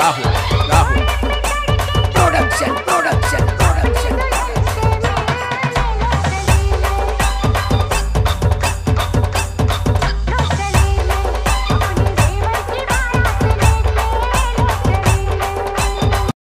Rahul Rahul. Production